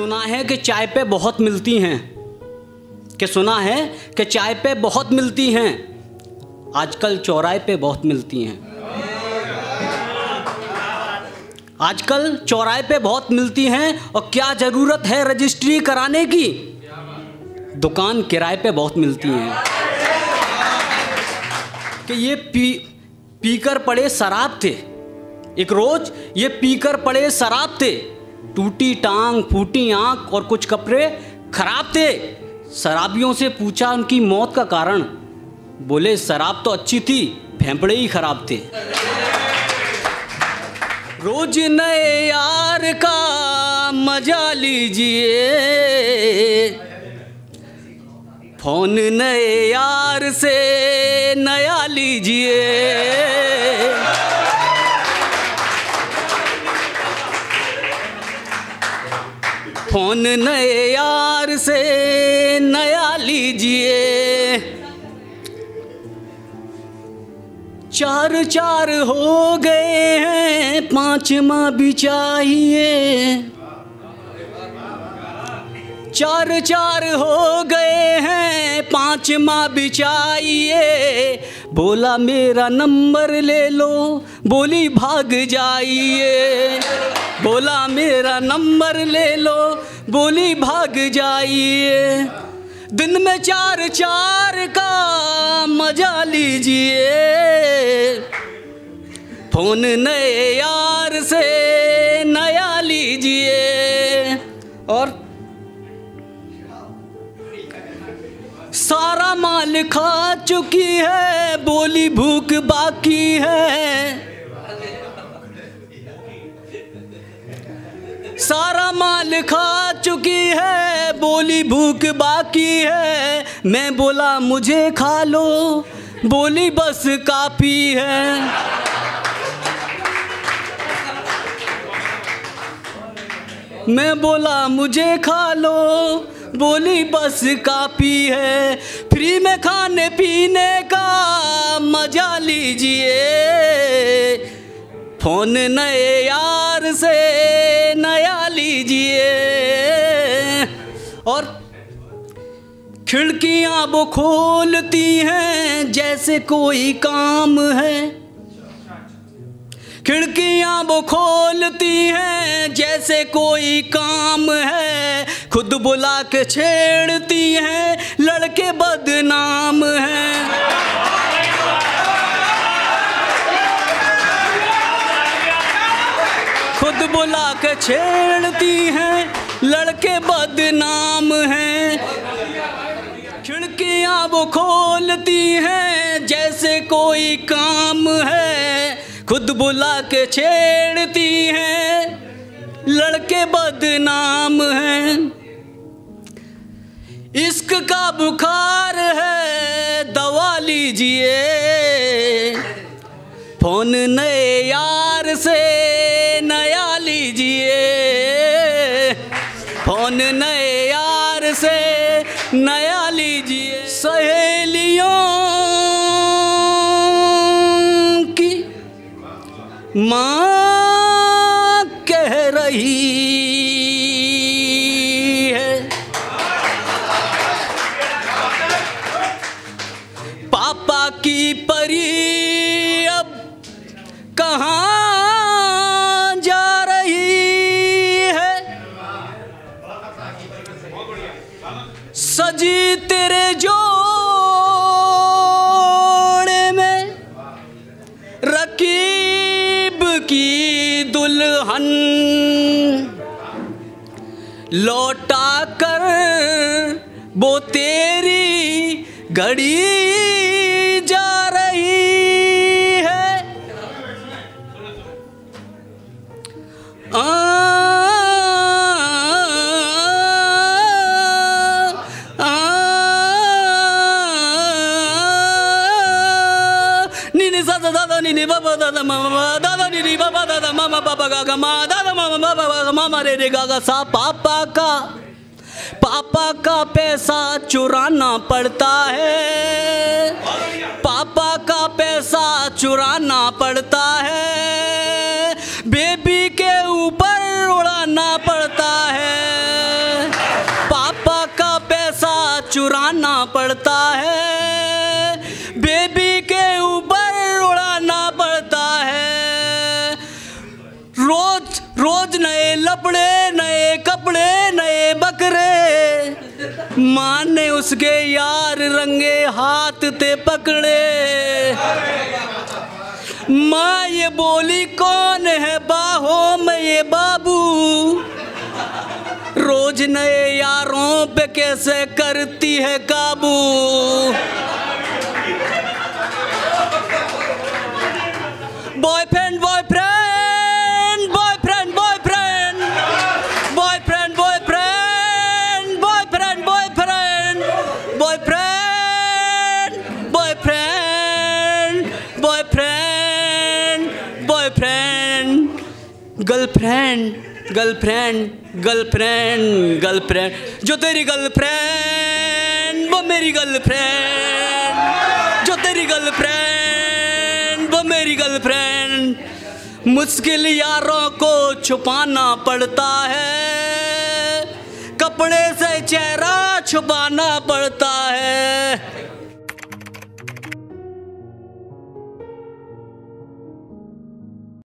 सुना है कि चाय पे बहुत मिलती हैं। कि सुना है कि चाय पे बहुत मिलती हैं। आजकल चौराहे पे बहुत मिलती हैं। आजकल चौराहे पे बहुत मिलती हैं और क्या ज़रूरत है रजिस्ट्री कराने की? दुकान किराए पे बहुत मिलती हैं। कि ये पी, पीकर पड़े शराब थे। एक रोज ये पीकर पड़े शराब थे। टूटी टांग, फूटी आँख और कुछ कपड़े खराब थे। शराबियों से पूछा उनकी मौत का कारण। बोले, शराब तो अच्छी थी फेंपड़े ही खराब थे। रोज नए यार का मज़ा लीजिए। फ़ोन नए यार से नया लीजिए। फ़ोन नए यार से नया लीजिए। चार चार हो गए हैं, पांचवा भी चाहिए। चार चार हो गए हैं, पांचवा भी चाहिए। बोला मेरा नंबर ले लो, बोली भाग जाइए। बोला, मेरा नंबर ले लो, बोली भाग जाइए। दिन में चार चार का मज़ा लीजिए। फ़ोन नए यार से नया लीजिए। और सारा माल खा चुकी है, बोली भूख बाकी है। खा चुकी है, बोली भूख बाकी है। मैं बोला, मुझे खा लो। बोली, बस काफ़ी है। मैं बोला, मुझे खा लो। बोली, बस काफ़ी है। फ्री में खाने पीने का मज़ा लीजिए। फ़ोन नए यार से खिड़कियाँ वो खोलती हैं, जैसे कोई काम है। खिड़कियाँ वो खोलती हैं, जैसे कोई काम है। खुद बुला के छेड़ती हैं, लड़के बदनाम हैं। खुद बुला के छेड़ती हैं, लड़के बदनाम हैं। खिड़कियाँ वो खोलती हैं, जैसे कोई काम है, खुद बुला के छेड़ती हैं। लड़के बदनाम हैं। इश्क का बुखार है, दवा लीजिए। फ़ोन नए यार से नया लीजिए। फ़ोन नए सहेलियों की माँ कह रही है। पापा की परी सजी तेरे जोड़े में रकीब की दुल्हन लौटा कर वो तेरी घड़ी ni ni baba da da mama ma da da ni ni baba da da mama baba ga ga ma da da mama baba ga ga mama re re ga ga sa papa ka पापा का पैसा चुराना पड़ता है पापा का पैसा चुराना पड़ता है बेबी के ऊपर उड़ाना पड़ता है पापा का पैसा चुराना पड़ता है कपड़े नए लपड़े, नए कपड़े, नए बकरे। माँ ने उसके यार रंगे हाथ ते पकड़े। माँ, ये बोली कौन है बाहों में ये बाबू? रोज नए यारों पे कैसे करती है काबू? गर्लफ्रेंड गर्लफ्रेंड गर्लफ्रेंड गर्लफ्रेंड जो तेरी गर्लफ्रेंड वो मेरी गर्लफ्रेंड जो तेरी गर्लफ्रेंड वो मेरी गर्लफ्रेंड मुश्किल यारों को छुपाना पड़ता है. कपड़े से चेहरा छुपाना पड़ता